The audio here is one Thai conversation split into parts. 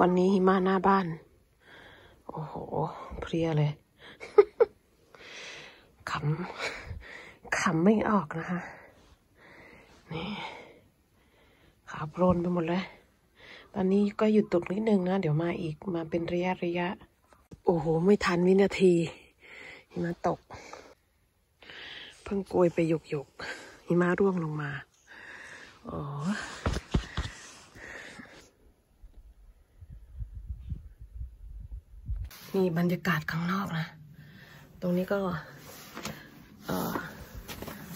วันนี้หิมาหน้าบ้าน โอ้โห เพลียเลยขำขำไม่ออกนะคะ นี่ขาโปรนไปหมดเลย ตอนนี้ก็หยุดตกนิดนึงนะ เดี๋ยวมาอีกมาเป็นระยะระยะ โอ้โห ไม่ทันวินาทีหิมะตก เพิ่งโกยไปหยกหยก หิมะร่วงลงมาอ๋อนี่บรรยากาศข้างนอกนะ ตรงนี้ก็เอ่อ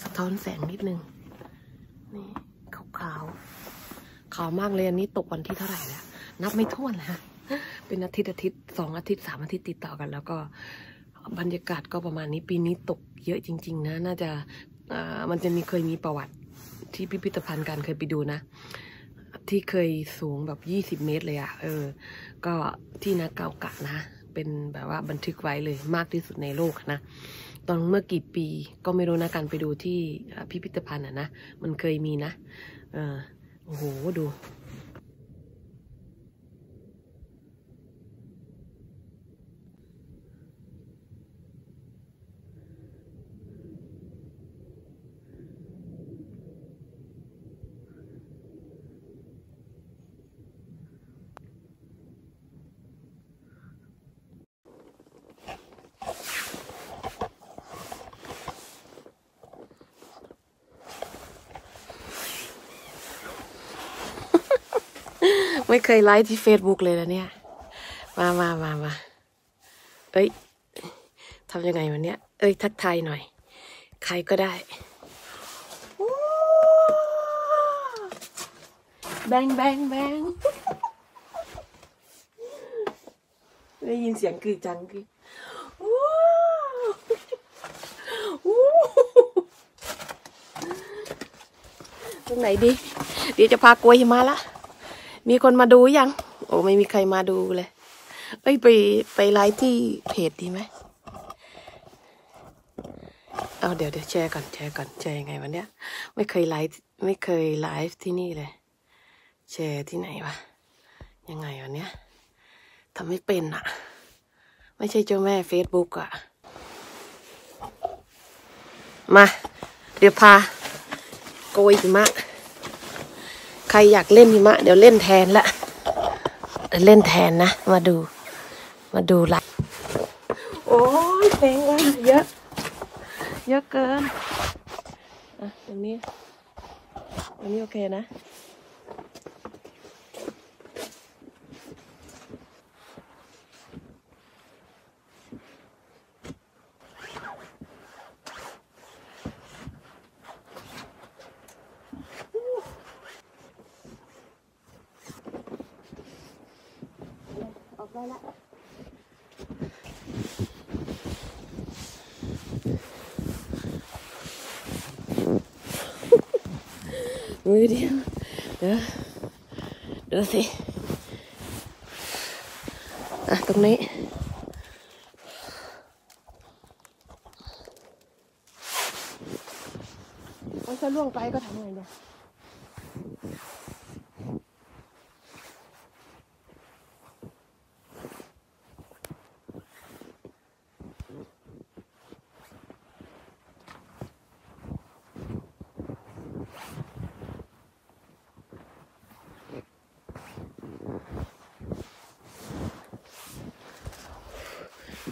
สะท้อนแสงนิดนึง นี่ขาวขาวๆขาวมากเลยอันนี้ตกวันที่เท่าไหร่แล้วนับไม่ถ้วนเลยฮะเป็นอาทิตย์อาทิตย์สองอาทิตย์สามอาทิตย์ติดต่อกัน แล้วก็บรรยากาศก็ประมาณนี้ปีนี้ตกเยอะจริง ๆ นะ น่าจะ มันจะมีเคยมีประวัติที่พิพิธภัณฑ์การเคยไปดูนะ ที่เคยสูงแบบยี่สิบเมตรเลยอะเออ ก็ที่นาเกากะนะ เป็นแบบว่าบันทึกไว้เลยมากที่สุดในโลกนะ ตอนเมื่อกี่ปีก็ไม่รู้นะการไปดูที่พิพิธภัณฑ์อะนะ มันเคยมีนะ เออโอ้โหดู ไม่เคยไลฟ์ที่เฟซบุ๊กเลยนะเนี่ย มามามามาเอ้ยทำยังไงวันเนี้ย เอ้ยทักทายหน่อย ใครก็ได้แบงแบงแบงได้ยินเสียงคือจังคือตรงไหนดี เดี๋ยวจะพากลวยมาละ มีคนมาดูยัง โอ้ไม่มีใครมาดูเลย เอ้ยไปไปไลฟ์ที่เพจดีไหมเอาเดี๋ยวเดี๋ยวแชร์ก่อนแชร์ก่อนแชร์ยังไงวันเนี้ยไม่เคยไลฟ์ไม่เคยไลฟ์ที่นี่เลย แชร์ที่ไหนวะยังไงวันเนี้ยทำไม่เป็นอะไม่ใช่เจ้าแม่เฟซบุ๊กอะมา เดี๋ยวพา โกยหิมะ ใครอยากเล่นหิมะ เดี๋ยวเล่นแทนละเล่นแทนนะ มาดู มาดูละโอ้ยเพลงว่ะเยอะ เยอะเกิน อะตรงนี้ตรงนี้โอเคนะ ออกได้ละมือเดียวเดี๋ยวดู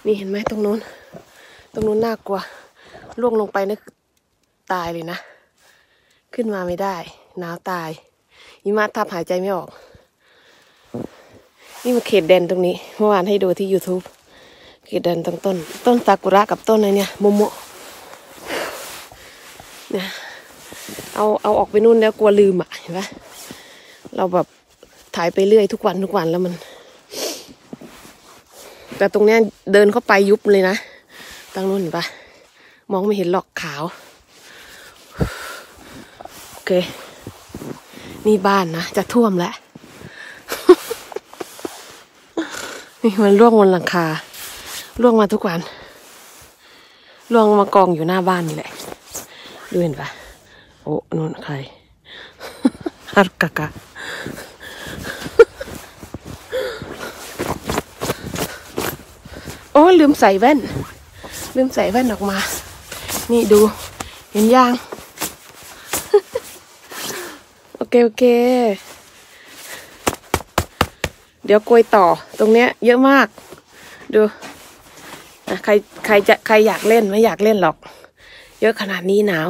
นี่เห็นไหมตรงนู้น ตรงนู้นน่ากลัว ล่วงลงไปนี่คือตายเลยนะ ขึ้นมาไม่ได้หนาวตายหิมะทับหายใจไม่ออก นี่มาเขตแดนตรงนี้ เมื่อวานให้ดูที่ YouTube เขตแดนตรงต้น ต้นซากุระกับต้นอะไรเนี่ยโมโมเนี่ยเอาเอาออกไปนู่นแล้วกลัวลืมอะเห็นปะเราแบบถ่ายไปเรื่อยทุกวันทุกวันแล้วมัน แต่ตรงเนี้ยเดินเข้าไปยุบเลยนะตั้งนู้นเห็นปะมองไม่เห็นหรอกขาว โอเค นี่บ้านนะ จะท่วมแล้ว นี่มันร่วงบนหลังคาร่วงมาทุกวันร่วงมากองอยู่หน้าบ้านนี่แหละ ดูเห็นปะโอ้นนใครฮัรกะกะ อ้ลืมใส่แว่น ลืมใส่แว่นออกมา นี่ดู เห็นยัง โอเค โอเค เดี๋ยวกลวยต่อตรงเนี้ย เยอะมาก ดูอะใครใครจะใครอยากเล่นไม่อยากเล่นหรอก เยอะขนาดนี้หนาว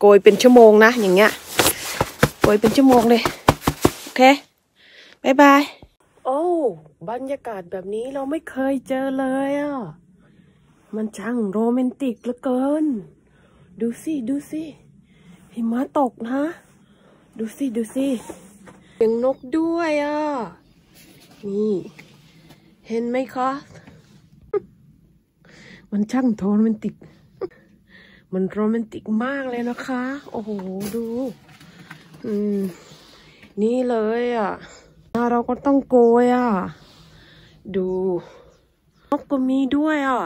โกยเป็นชั่วโมงนะ อย่างเงี้ย โกยเป็นชั่วโมงเลย โอเคบายบาย โอ้ บรรยากาศแบบนี้เราไม่เคยเจอเลยอะ มันช่างโรแมนติกเหลือเกิน ดูสิ ดูสิหิมะตกนะ ดูสิ ดูสิเสียงนกด้วยอะ นี่ เห็นไหมคะ มันช่างโรแมนติก มันโรแมนติกมากเลยนะคะ โอ้โห ดู อืม นี่เลยอะเราก็ต้องโกยอะ ดูนกก็มีด้วยอะ